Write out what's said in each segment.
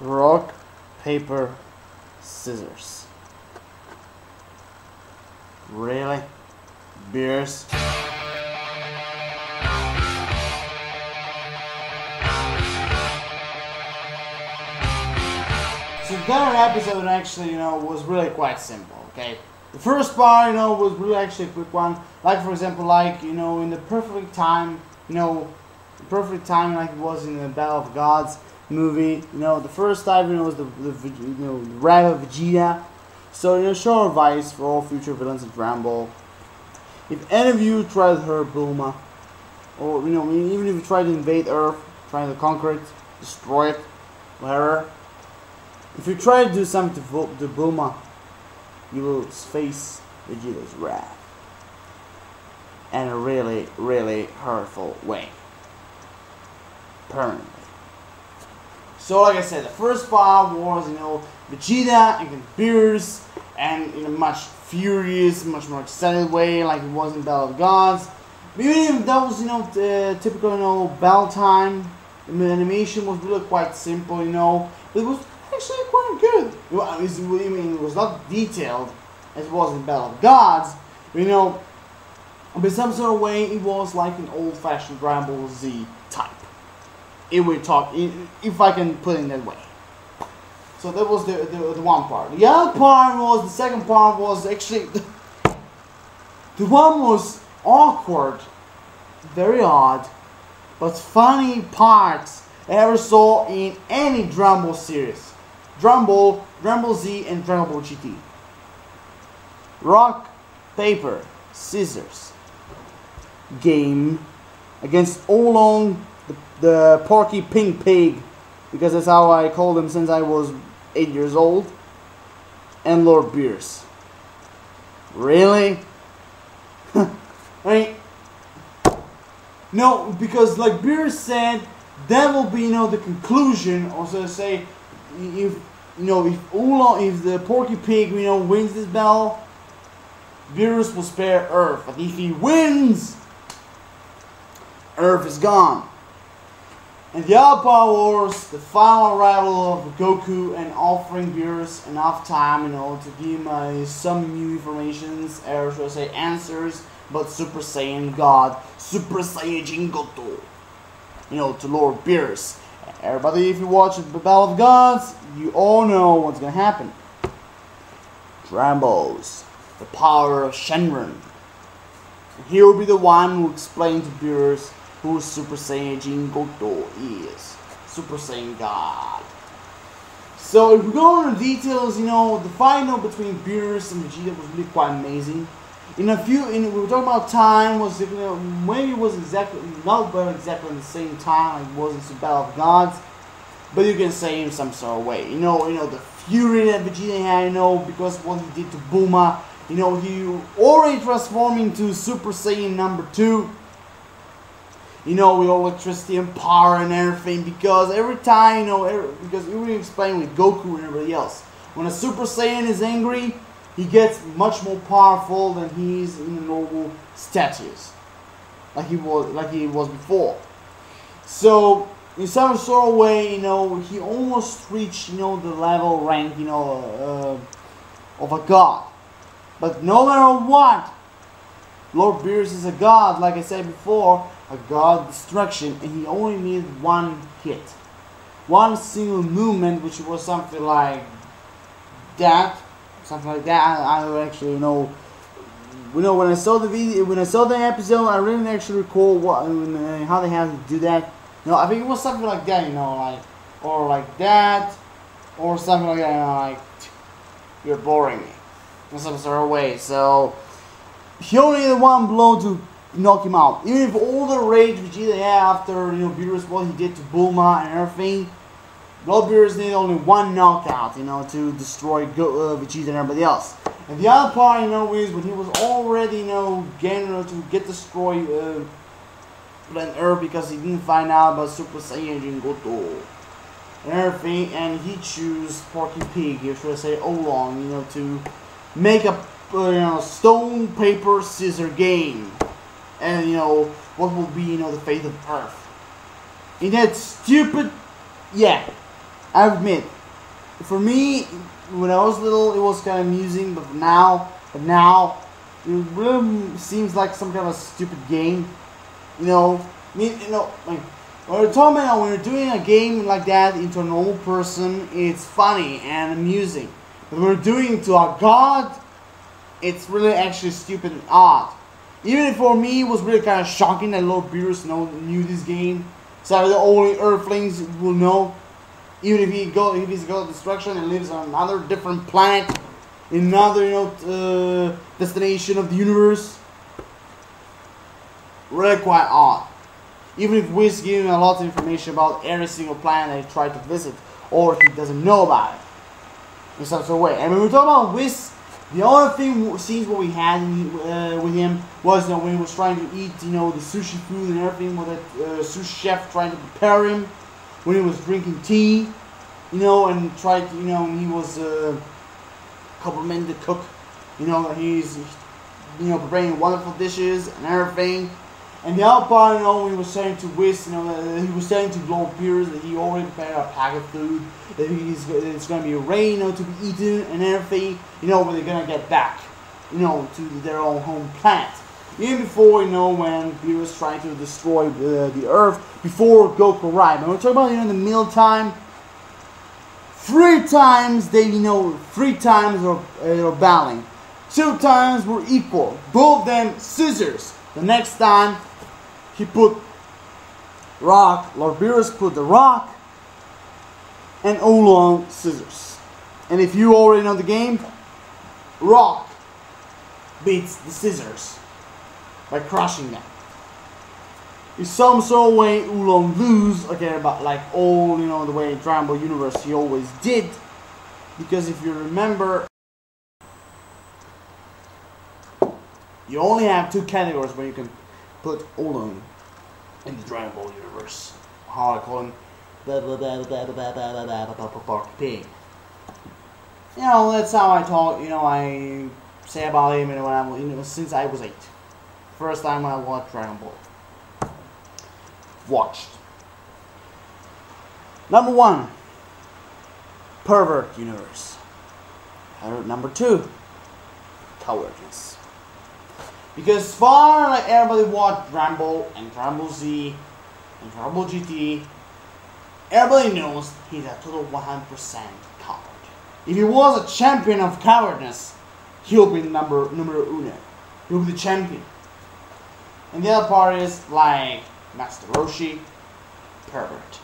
rock, paper, scissors. Really? Beerus? So other episode actually, you know, was really quite simple, okay? The first part, you know, was really actually a quick one. Like, for example, like, you know, in the perfect time, you know, perfect time like it was in the Battle of Gods movie, you know, the first time, you know, was the, the you know, the Wrath of Vegeta. So, you know, short advice for all future villains of Dragon. If any of you try to hurt Bulma, or, you know, even if you try to invade Earth, trying to conquer it, destroy it, whatever, if you try to do something to, to Bulma, you will face Vegeta's wrath. In a really, really hurtful way. Permanently. So, like I said, the first part was, you know, Vegeta and Beerus, and in a much furious, much more excited way, like it was in Battle of Gods. But even that was, you know, the uh, typical, you know, battle time, the animation was really quite simple, you know, but it was actually quite good. Well, I mean, I mean, it was not detailed as it was in Battle of Gods, you know, but some sort of way it was like an old-fashioned Dragon Ball Z type. If we talk, if I can put it in that way. So that was the, the, the one part. The other part was the second part was actually the, one was awkward, very odd, but funny parts I ever saw in any Ball series. Dragon Ball Z, and Ball GT. Rock, paper, scissors. Game against Oolong, the, the Porky Pink Pig, because that's how I called him since I was eight years old, and Lord Beerus. Really? I mean, no, because like Beerus said, that will be you know the conclusion, Also, say, if you know if Oolong, if the Porky Pig you know wins this battle, Beerus will spare Earth, but if he wins, Earth is gone. And the other part was the final arrival of Goku and offering viewers enough time, you know, to give uh, some new informations, or should I say answers, about Super Saiyan God, Super Saiyajin Goku. You know, to Lord Beerus. Everybody, if you watch the Battle of Gods, you all know what's gonna happen. Dragon Balls, the power of Shenron. He will be the one who explain to Beerus who Super Saiyajin God is. Super Saiyan God. So if we go into details, you know, the final between Beerus and Vegeta was really quite amazing. In a few, in, we were talking about time, was you know, maybe it was exactly, not very exactly the same time like it was in the Battle of Gods, but you can say in some sort of way. You know, you know, the fury that Vegeta had, you know, because what he did to Bulma, you know, he already transformed into Super Saiyan number two you know, with all electricity and power and everything. Because every time, you know, every, because we will explain with Goku and everybody else, when a Super Saiyan is angry, he gets much more powerful than he is in the normal status, like he was, like he was before. So, in some sort of way, you know, he almost reached, you know, the level rank, you know, uh, of a god. But no matter what, Lord Beerus is a god, like I said before, a god destruction, and he only needed one hit. One single movement, which was something like that. Something like that. I, don't actually know. You know, when I saw the video, when I saw the episode, I didn't actually recall what, uh, how they had to do that. You know, I think it was something like that, you know, like, or like that, or something like that, you know, like, you're boring me. In some sort of way, so, he only needed one blow to knock him out. Even if all the rage Vegeta had after, you know, Beerus, what he did to Bulma and everything, Lord Beerus needed only one knockout, you know, to destroy Go- uh, Vegeta and everybody else. And the other part, you know, is when he was already, you know, getting to get destroyed, uh, Planet Earth because he didn't find out about Super Saiyan God and everything, and he chose Porky Pig, or should I say Oolong, you know, to make a uh, you know stone paper scissor game, and you know what will be you know the fate of Earth. In that stupid, yeah, I admit, for me, when I was little, it was kind of amusing, but now, but now, it really seems like some kind of a stupid game. You know, mean, you know, like when you're talking about when you're doing a game like that into a normal person, it's funny and amusing. But when we're doing it to a god, it's really actually stupid and odd. Even for me, it was really kind of shocking that Lord Beerus know, knew this game. So the only Earthlings will know. Even if he go, if he's got destruction and lives on another different planet, another you know uh, destination of the universe. Really quite odd. Even if Whis giving him a lot of information about every single planet he tried to visit, or he doesn't know about it in sort of way. And when we talk about Whis, the only thing scenes what we had uh, with him was when he was trying to eat you know the sushi food and everything with that uh, sushi chef trying to prepare him when he was drinking tea you know and tried to, you know he was uh, complimenting the cook you know he's you know preparing wonderful dishes and everything and know, we were saying to Whis, you know, uh, he was saying to Lord Beerus that he already prepared a pack of food, that he's, that it's going to be rain, you know, to be eaten and everything, you know, when they're going to get back, you know, to their own home planet. Even before, you know, when Beerus trying to destroy the, the Earth, before Goku arrived. And we're talking about, you know, in the meal time, three times they, you know, three times uh, battling. Two times were equal. Both them scissors. The next time, he put rock, Lord Beerus put the rock, and Oolong scissors. And if you already know the game, rock beats the scissors by crushing them. In some sort of way, Oolong lose again, but like all you know the way in Dragon Ball Universe he always did. Because if you remember, you only have two categories where you can put Oolong in the Dragon Ball universe. How I call him Pig. You know, that's how I talk, you know, I say about him and when I'm, you know, since I was eight. First time I watched Dragon Ball. Watched. Number one, Pervert Universe. Number two, Cowardness. Because far like everybody watched Rambo and Rambo Z and Rambo GT, everybody knows he's a total 100% coward. If he was a champion of cowardness, he'll be number numero uno. He'll be the champion. And the other part is like Master Roshi, pervert.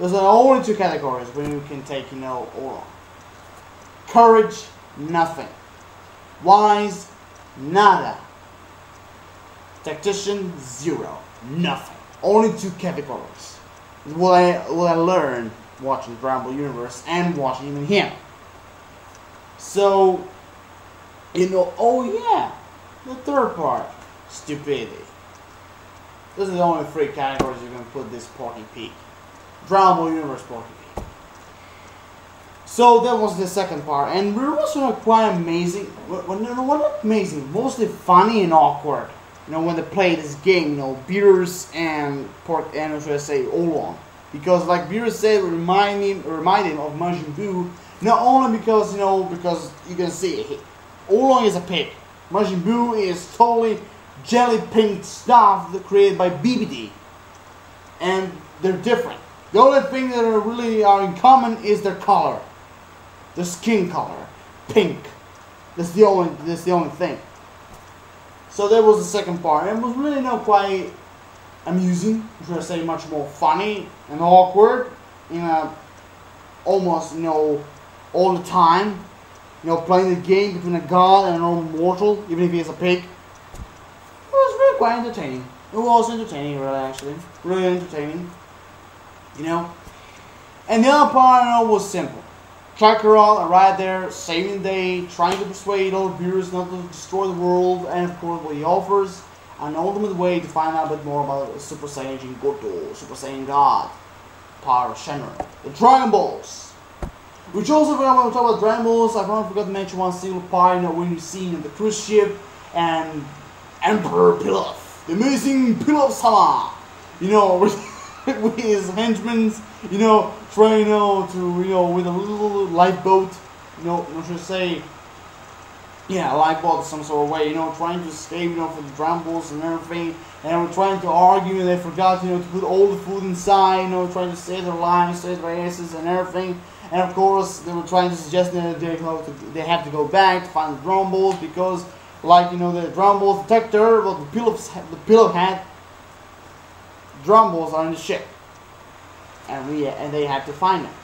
Those are the only two categories where you can take, you know. Courage, nothing. Wise, nada. Tactician, zero. Nothing. Only two categories. What I, what I learned watching Dragon Universe and watching even him. So, you know, oh yeah, the third part, stupidity. Those are the only three categories you're going to put this Porky Pig. Dragon Universe Porky Pig. So that was the second part, and we were also quite amazing. What amazing, mostly funny and awkward you know, when they play this game, you know, Beerus and Pork and should I say Oolong. Because like Beerus said, remind him remind him of Majin Buu, not only because, you know, because you can see Oolong is a pig. Majin Buu is totally jelly pink stuff created by Bibidi. And they're different. The only thing that are really are in common is their color. The skin color. Pink. That's the only that's the only thing. So that was the second part. And it was really not quite amusing, should I say much more funny and awkward in a almost, you know, all the time. You know, playing the game between a god and an old mortal, even if he is a pig. It was really quite entertaining. It was entertaining, really, actually. Really entertaining. You know? And the other part, I know, was simple. Kakarot arrived there, saving the day, trying to persuade Lord Beerus not to destroy the world, and of course what he offers an ultimate way to find out a bit more about Super Saiyan God, Super Saiyan God, Power Shenron, the Dragon Balls. Which also, when we talk about Dragon Balls, I probably forgot to mention one single part, know, when you see in the cruise ship, and Emperor Pilaf, the amazing Pilaf Sama, you know, with his henchmen, you know, trying, to, you know, with a little lifeboat, you know, I should say, yeah, lifeboat some sort of way, you know, trying to escape, you know, from the brambles and everything, and we're trying to argue, and they forgot, you know, to put all the food inside, you know, trying to save their lives, save their asses and everything, and of course, they were trying to suggest that they, they have to go back to find the Dragon Balls, because, like, you know, the Dragon Balls detector, well, the Pilaf, the Pilaf hat, Dragon Balls in the ship, and we, and they have to find them.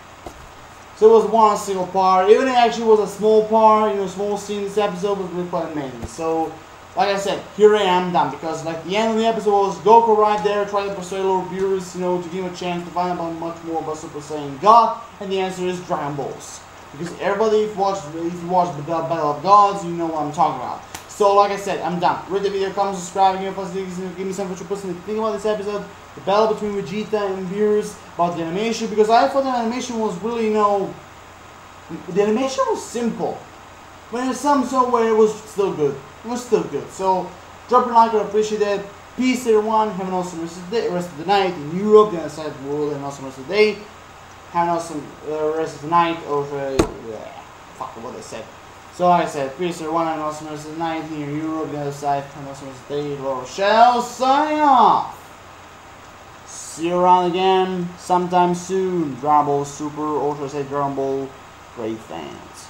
So it was one single part. Even it actually was a small part, you know, small scene. This episode was really quite amazing. So, like I said, here I am done because like the end of the episode was Goku right there trying to persuade Lord Beerus, you know, to give him a chance to find out much more about Super Saiyan God, and the answer is Dragon Balls. Because everybody, if you watch, if you watch the Battle of Gods, you know what I'm talking about. So, like I said, I'm done. Rate the video, comment, subscribe, give me some what you personally think about this episode. The battle between Vegeta and Beerus about the animation, because I thought the animation was really, you know, the animation was simple. But in some sort way, it was still good. It was still good. So, drop a like, I appreciate it. Peace, everyone. Have an awesome rest of the, day, rest of the night in Europe, the other the world, and an awesome rest of the day. Have an awesome uh, rest of the night, or uh, fuck what I said. So I said, peace everyone, and the night here Europe, the other side, and day, Laura Shell, signing off. See you around again sometime soon. Dragon Ball Super, Ultra Say Dragon Ball, great fans.